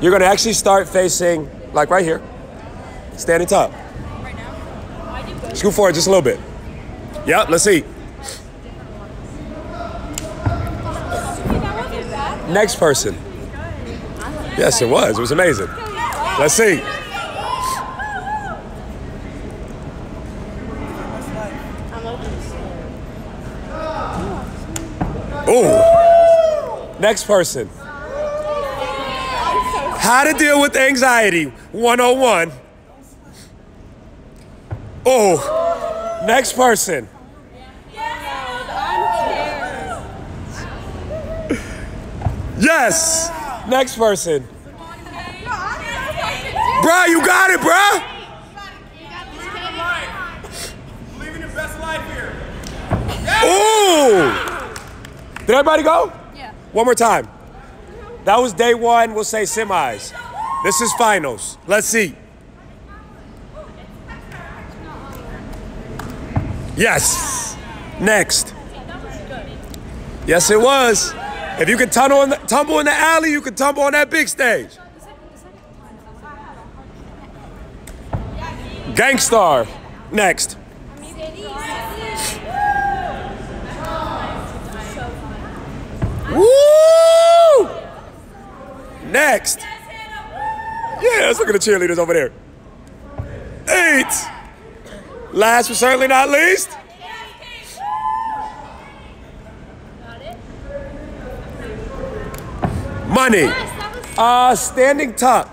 You're gonna actually start facing, like right here, standing top. Scoot forward just a little bit. Yep, let's see. Next person. Yes, it was. It was amazing. Let's see. Ooh. Next person. How to deal with anxiety 101. Oh. Next person. Yes. Next person. Bruh, you got it, bruh. Living your best life here. Ooh. Did everybody go? Yeah. One more time. That was day one. We'll say semis. This is finals. Let's see. Yes. Next. Yes, it was. If you can tunnel in the, tumble in the alley, you can tumble on that big stage. Gangstar. Next. Woo! Next. Yeah, let's look at the cheerleaders over there. Eight. Last but certainly not least. Money. Uh, standing tuck.